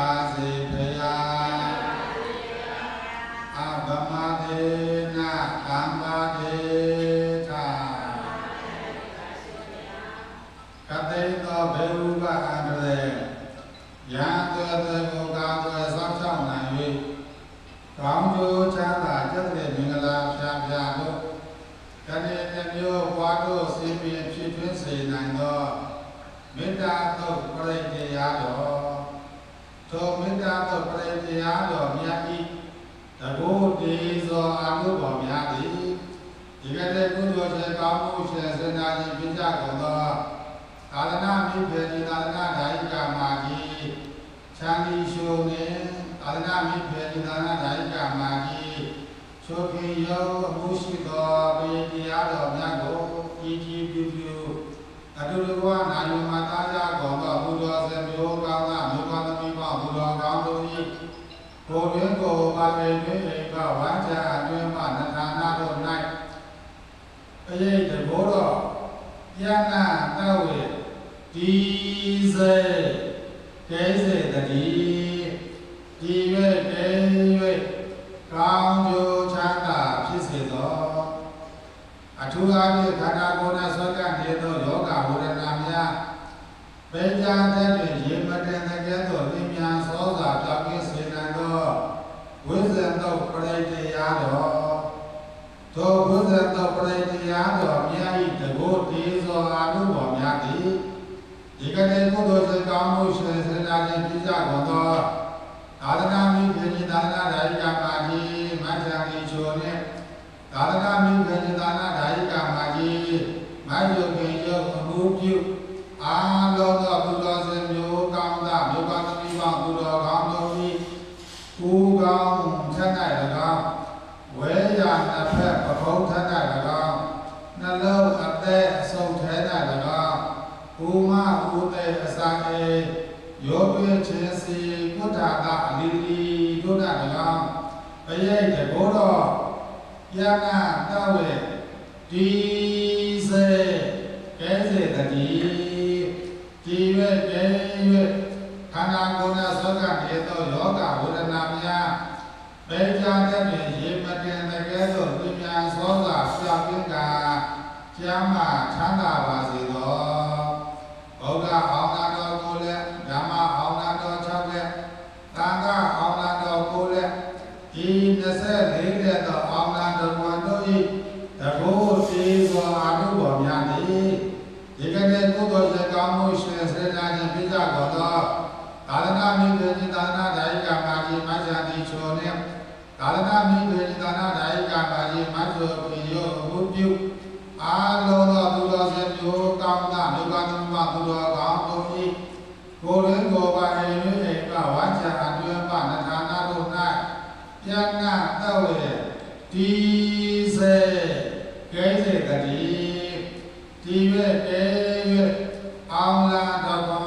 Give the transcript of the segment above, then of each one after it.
ပါစေဖရာအဗမဒေနာကမ္ဘာဒေတာကတိတောဘေဝဘအန္တရေယံတောတေကိုကာသွယ်စောင့်ရှောက်နိုင်၍ကောင်းကျိုးချမ်းသာကျက်တဲ့မင်္ဂလာဖြာဖြာတို့တဏှာမျိုးပွားတို့စီပင်ဖြစ်ထွန်းစေနိုင်သောမေတ္တာတို့ပရိတေရတော် သောမေတ္တာသောပရိတရားတော်မြတ်ဤတဘောတေဇောအာဟုဘောများသည်ဒီကတဲ့ကုသိုလ်ရှင်ကောင်းမှုရှင်စင်နာရှင်ပြကြကုန်သောသာသနာမိဖေဒီသာသနာဓာယိကမာကြီးချမ်းဒီရှုံနေသာသနာမိဖေဒီသာသနာဓာယိကမာကြီးချိုခင်ယောအမှုရှိသောပရိတရားတော်များကိုကြည်ကြည်ပြုပြုအတူတကွာနာယမသာကြကုန်သောဘုရားစံမျိုးကောင်းသော မြို့ကောင်းသမီးပေါင်းဘုရားကောင်းတို့၏ကိုယ်တွင်ကိုယ်ပါပေတွင်အိမ်ကဝါကြအတွင်မှနထာနာတို့၌အရေးတဘောတော်ယနာတဝေဒီစေကဲစေတည်းဒီ၍ကဲ၍ကောင်းကျိုးချမ်းသာဖြစ်စေသောအထူးအားဖြင့်ခန္ဓာကိုယ်နဲ့ဆွဲကပ်နေသောယောဂဝေဒနာများပေကြတဲ့တွင်ရေမတင်တဲ့ကဲ့သို့လင်းမြန်သောစွာပြောင်းလဲစေနိုင်သောဝိဇ္ဇံသောပရိတ္တရားတော် သောဝိဇ္ဇံသောပရိတ္တရားတော်မြတ်၏တကုတ်တေဇောအာနုဘော်များသည်ဒီကနေ့ကုသိုလ်စေကောင်းမှုရှင်စေနာခြင်းပြကြကုန်သောသာသနာ့မိခင်ကြီးသာသနာ့ဓာယိကမာကြီးမထံကြီးချိုနဲ့သာသနာ့မိခင်ကြီးသာသနာ့ဓာယိကမာကြီးမယုတ်ခင်ယုတ်အမှုပြုအာလောသောဘုရားရှင်မျိုးကောင်းသာမျိုးကောင်းသမီးပေါင်းသူတော်ကောင်းတို့၏ကိုကောင်းဆက်၌၎င်းဝဲရနှစ်ဖက်ပခုံးထက်၌၎င်းနှလုံးအသက်အစုံထဲ၌၎င်း ဘူမဥတေအစာအေယောပိချင်းစီကုဋ္ဌာကအလီလီဒုဒ္ဒ၎င်းပရိတ်တဘောတော်ယနာတဝေဒီစေကဲစေတတိဒီဝေကဲ၍ခန္ဓာကိုယ်နဲ့သောကနေသောယောဂဝေဒနာများပေကြတဲ့တွင်ရေမတင်တဲ့ကဲသို့ပြင်းပြန်သောသာပြောင်းပြင်းကကျမ်းမာချမ်းသာပါစေသော ဗုဒ္ဓအောင်နာတော်ကိုလည်းဓမ္မအောင်နာတော်6လက်သံဃာအောင်နာတော်ကိုလည်းဒီ24ရက်သောအောင်နာတော်ဘုရားတို့၏တဘောတေသောအာနုဘော်များသည်ဒီကနေ့ကုသိုလ်ရကောင်းမှုရှင် စေနာခြင်းပြကြကုန်သောသာသနာ့မိခင်ကြီးသာသနာ့ဓာယိကမာကြီးမဇာတိချိုနှင့်သာသနာ့မိခင်ကြီးသာသနာ့ဓာယိကမာကြီးမဇ္ဇောပိယောအမှုပြုအာလောသောသူတော်စင်မျိုးကောင်းသောလူကသမမသူတော်ကောင်းတို့၏ကိုယ်ရင်းကိုယ်ပါအိမ်၍အိမ်ကဝါချာအတွင်ပနထာနာတို့၌ပြန်နာတော့ဝေဒီစေကဲစေတည်းဒီ၍ကဲ၍အောင်လာတော်ကော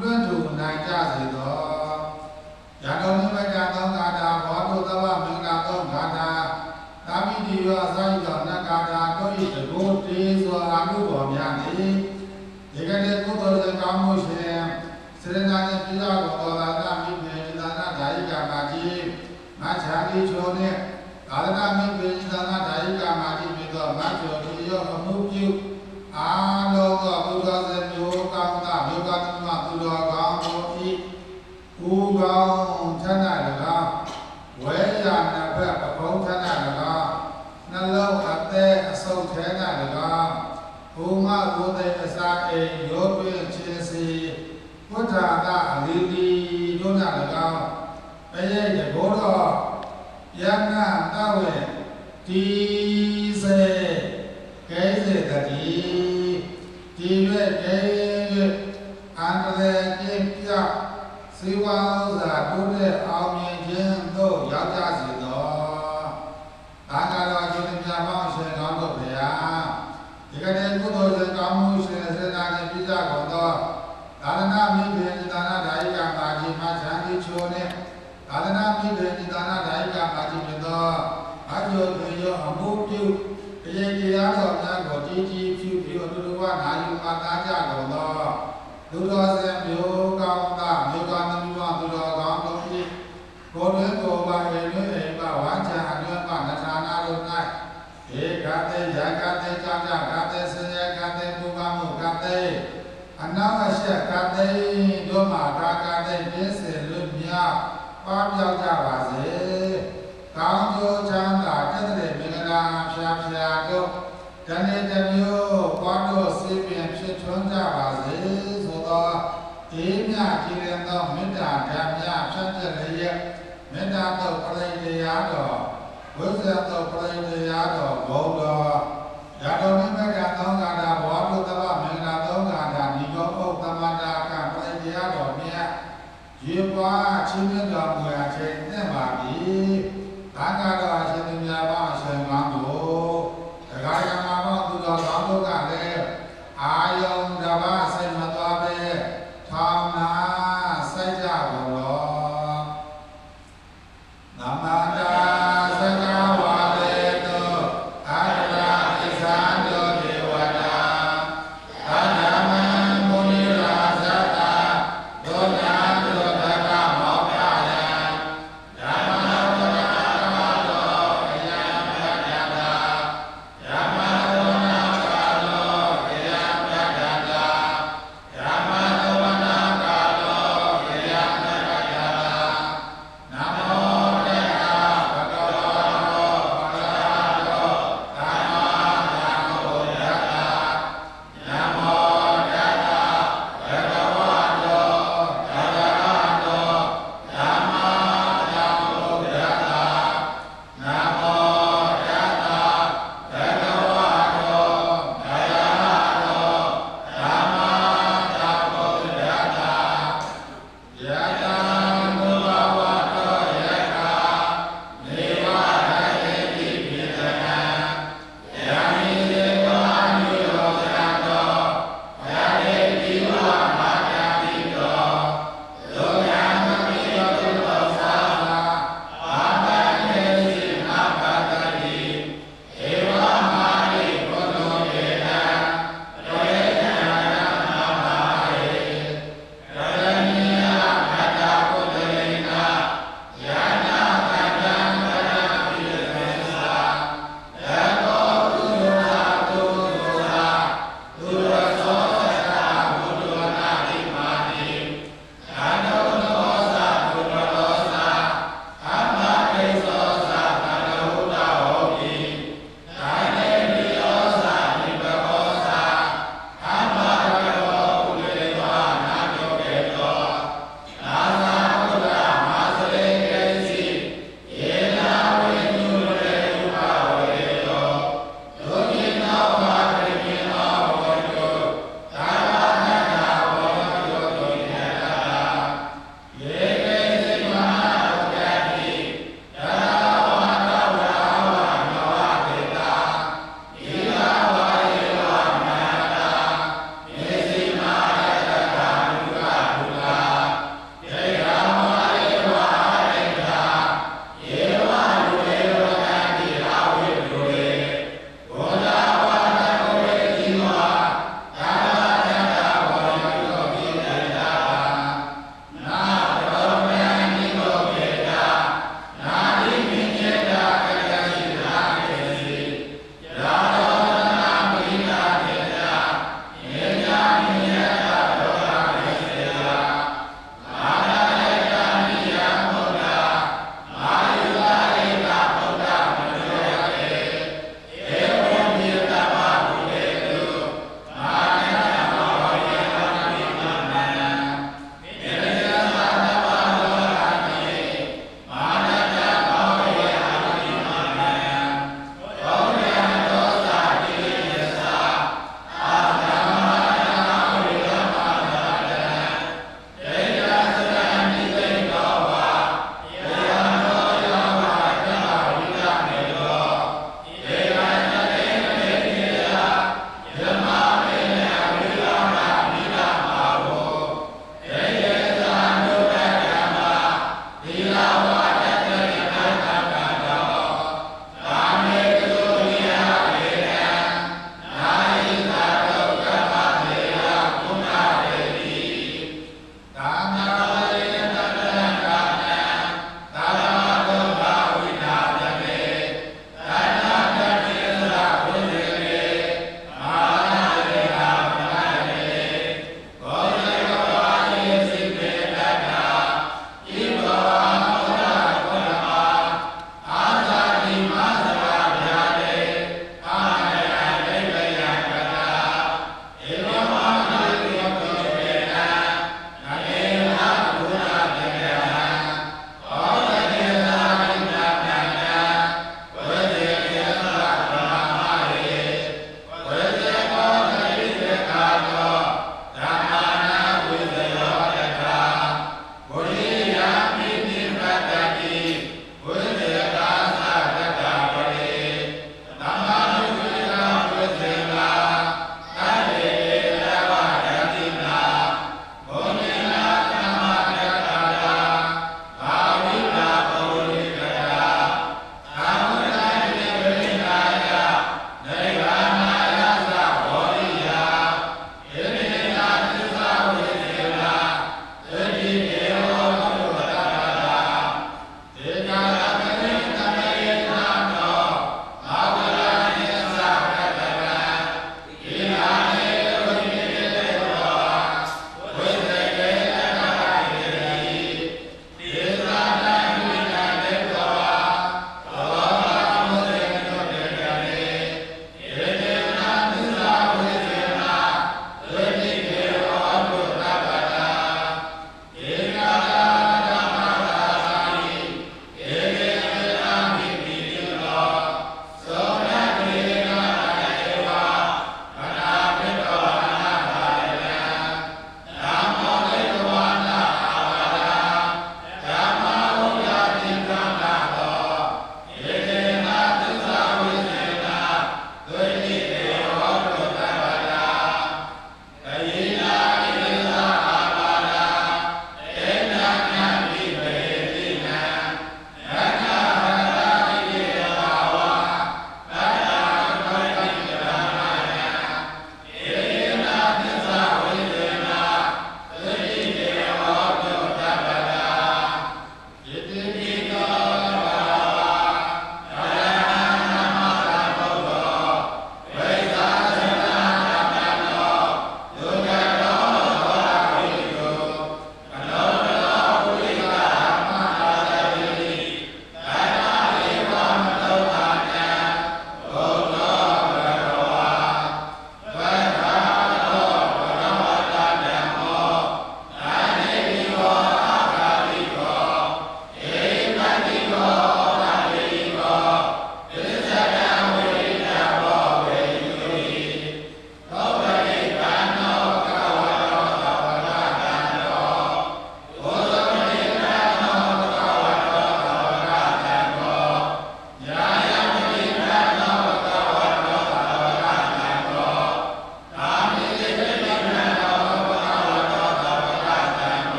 လွတ်တူနိုင်ကြစေသောရတော်မြတ်ကသောဂါထာဘောဓုသဗ္ဗမင်္ဂလာသောဂါထာ သာမိတိယောအစာယသောနဂါတာတို့၏တကုတေသောအာနုဘော်များသည်ဒီကနေ့ကုသိုလ်စေကောင်းမှုရှင် စေရနာနှင့်ပြည့်စုံသောသာသမိခေသာသနာဓာယိကမာကြီးမချာတိချိုနှင့်သာသနာမိခေသာသနာဓာယိကမာကြီးဖြစ်သောမချောတိယောအမှုပြုအာလောသောဘုရားစေမျိုးကောင်းသောမြို့ကောင်းသမသူတော်ကောင်းတို့၏ကိုယ်ကောင်းချမ်းသာ၎င်းဝဲရနှစ်ဖက်ပကုံးထက်၌၎င်းနှလုံးအသက်အဆုတ်ထဲ၌၎င်းဘုမဘုသေအစာအိမ်ရောတွင် ဝဋ္ဌာကလေတိဒုဏ၎င်းဘရဲ့ရဘောတော်ယန္နာတဝေဒီစေကဲစေတတိဒီရွဲ့ကဲရွဲ့အန္တရာယ်ပြည့်ပြစေဝါဥစ္စာတိုးတဲ့အောင်မြင်ခြင်းတို့ရောက်ကြစေတော်ဘာသာတော်ရှင်မြတ်ပေါင်းရှင်ကောင်းတို့ဗျာဒီကနေ့ကုသိုလ်ရှင်ကောင်းမှုရှင်စေတနာရှင်ပြည့်ကြကုန်သော သာသနာမိခင်သာသနာဓာယိကမာကြီးမချမ်းကြီးချိုနှင့်သာသနာမိခင်သာသနာဓာယိကမာကြီးဖြစ်သောအကျိုးပြေရောအမှုပြုတရားတရားတော်များကိုကြီးကြီးဖြူဖြူအတူတူဝနာယူမှသားကြကုန်သောလူတော်စံမျိုးကောင်းသာမျိုးကောင်းသမီးပေါင်းသူတော်ကောင်းတို့၏ကိုယ်တွင်ကိုယ်ပါရေတွင်အိမ်ပါဝါချာအတွင်ပါနထာနာတို့၌ဧကတေယကတေကြောင့်ကြကတေဆင်းရဲကတေပူပါမှုကတေအနောအ ရှက်ကတေတို့မှာကာကတေပြည့်စင်လွတ်မြောက်ပါပြောက်ကြပါစေကောင်းကျိုးချမ်းသာတသက်တဲ့မင်္ဂလာဖြာဖြာတို့တနေ့တစ်မျိုးဘာတို့စေပင်ဖြစ်ထွန်းကြပါစေဆိုသောအေးမြကြည်လင်သောမေတ္တာဓမ္မဖြတ်တဲ့လျက်မေတ္တာသောပရိတရားတော်ဝိဇ္ဇာသောပရိတရားတော်ဘုံတော်ရတော်မြတ်ကသောကာတာဘောဓုတဗမင်္ဂလာသောကာတာဒီကောဥပ္ပမတာကပရိတရားတော်မြတ်ရေပွား ချင်းမြတ်တော်မူရာခြင်းနဲ့ပါပြီ။ဒါကတော့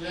ကျ